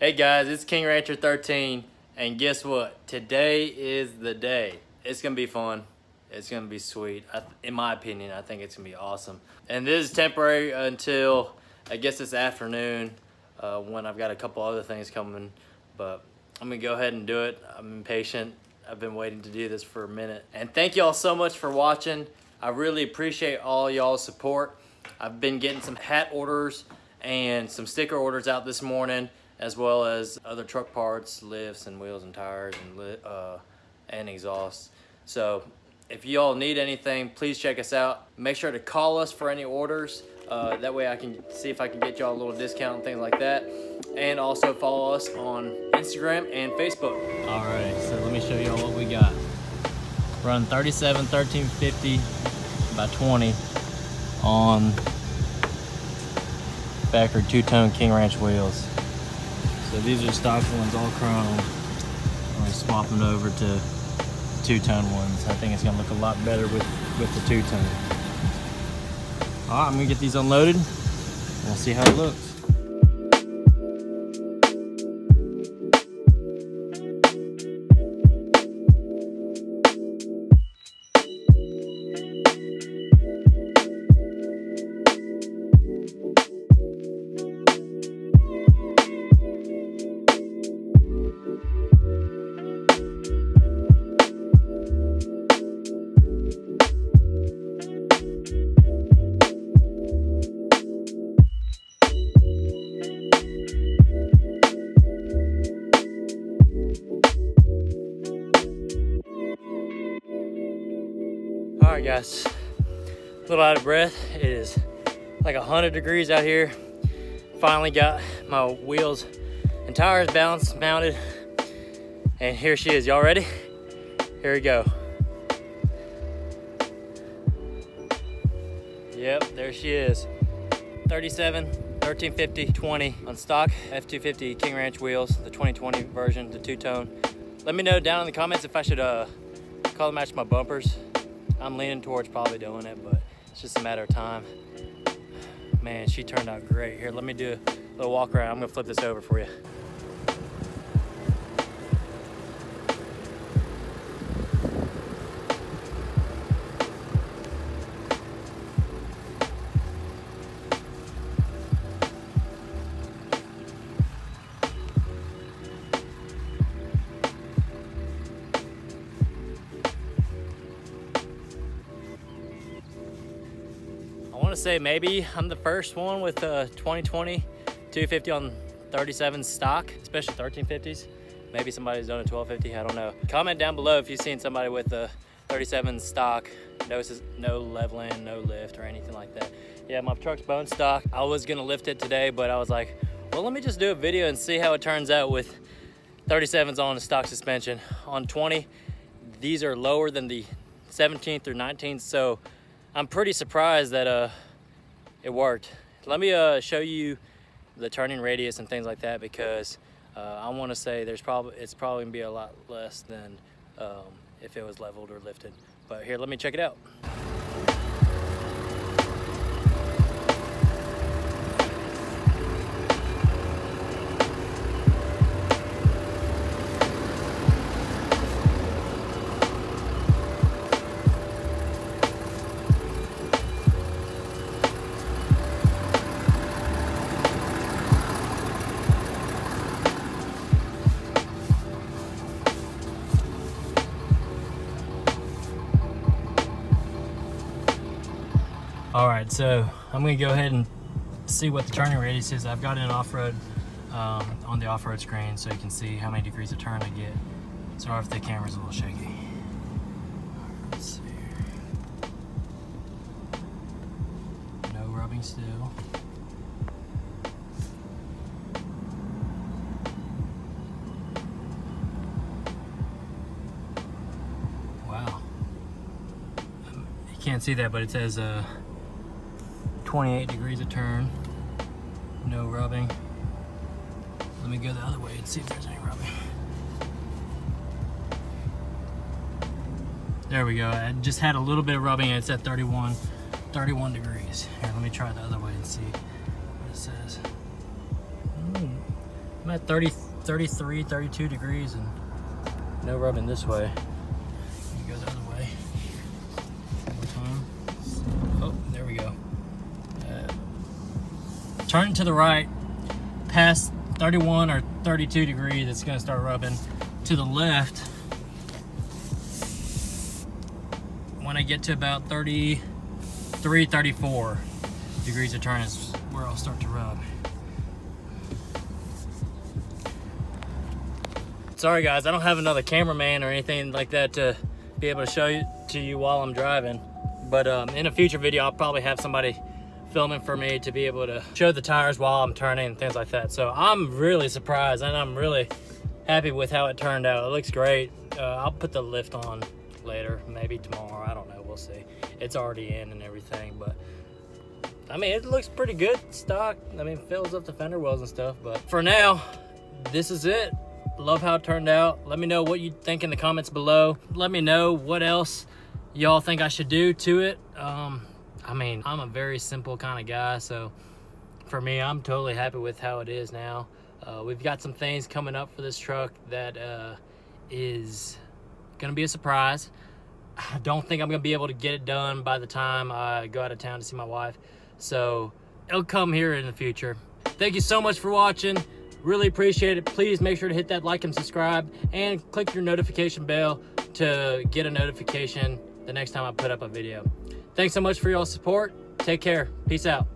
Hey guys, it's King Rancher 13, and guess what? Today is the day. It's gonna be fun. It's gonna be sweet. In my opinion, I think it's gonna be awesome. And this is temporary until I guess this afternoon uh, when I've got a couple other things coming. But I'm gonna go ahead and do it. I'm impatient. I've been waiting to do this for a minute. And thank y'all so much for watching. I really appreciate all y'all's support. I've been getting some hat orders and some sticker orders out this morning as well as other truck parts, lifts and wheels and tires and, uh, and exhausts. So if y'all need anything, please check us out. Make sure to call us for any orders. Uh, that way I can see if I can get y'all a little discount and things like that. And also follow us on Instagram and Facebook. All right, so let me show y'all what we got. Run 37 1350 by 20 on Becker two-tone King Ranch wheels. So these are stock ones, all chrome. I'm gonna swap them over to two-tone ones. I think it's gonna look a lot better with, with the two-tone. All right, I'm gonna get these unloaded. And we'll see how it looks. All right, guys, a little out of breath. It is like 100 degrees out here. Finally got my wheels and tires balanced, mounted, and here she is. Y'all ready? Here we go. Yep, there she is. 37, 1350, 20 on stock F250 King Ranch wheels, the 2020 version, the two-tone. Let me know down in the comments if I should uh, color match my bumpers. I'm leaning towards probably doing it, but it's just a matter of time. Man, she turned out great. Here, let me do a little walk around. I'm gonna flip this over for you. Say maybe I'm the first one with a 2020 250 on 37 stock, especially 1350s. Maybe somebody's done a 1250, I don't know. Comment down below if you've seen somebody with a 37 stock, no, no leveling, no lift or anything like that. Yeah, my truck's bone stock. I was gonna lift it today, but I was like, well, let me just do a video and see how it turns out with 37s on a stock suspension. On 20, these are lower than the 17th through 19th, so I'm pretty surprised that uh, it worked. Let me uh, show you the turning radius and things like that because uh, I want to say there's probably it's probably gonna be a lot less than um, if it was leveled or lifted. But here, let me check it out. All right, so I'm gonna go ahead and see what the turning radius is. I've got it in off-road um, on the off-road screen so you can see how many degrees of turn I get. Sorry if the camera's a little shaky. Let's see. No rubbing still. Wow. You can't see that, but it says uh, 28 degrees of turn, no rubbing. Let me go the other way and see if there's any rubbing. There we go. I just had a little bit of rubbing it's at 31, 31 degrees. Here, let me try the other way and see what it says. Mm, I'm at 30, 33, 32 degrees and no rubbing this way. Turn to the right, past 31 or 32 degrees, it's gonna start rubbing. To the left, when I get to about 33, 34 degrees of turn is where I'll start to rub. Sorry guys, I don't have another cameraman or anything like that to be able to show you to you while I'm driving. But um, in a future video, I'll probably have somebody filming for me to be able to show the tires while I'm turning and things like that. So I'm really surprised and I'm really happy with how it turned out. It looks great. Uh, I'll put the lift on later, maybe tomorrow. I don't know. We'll see. It's already in and everything, but I mean, it looks pretty good stock. I mean, fills up the fender wells and stuff. But for now, this is it. Love how it turned out. Let me know what you think in the comments below. Let me know what else y'all think I should do to it. Um, I mean, I'm a very simple kind of guy, so for me, I'm totally happy with how it is now. Uh, we've got some things coming up for this truck that uh, is gonna be a surprise. I don't think I'm gonna be able to get it done by the time I go out of town to see my wife. So it'll come here in the future. Thank you so much for watching. Really appreciate it. Please make sure to hit that like and subscribe and click your notification bell to get a notification the next time I put up a video. Thanks so much for your support. Take care. Peace out.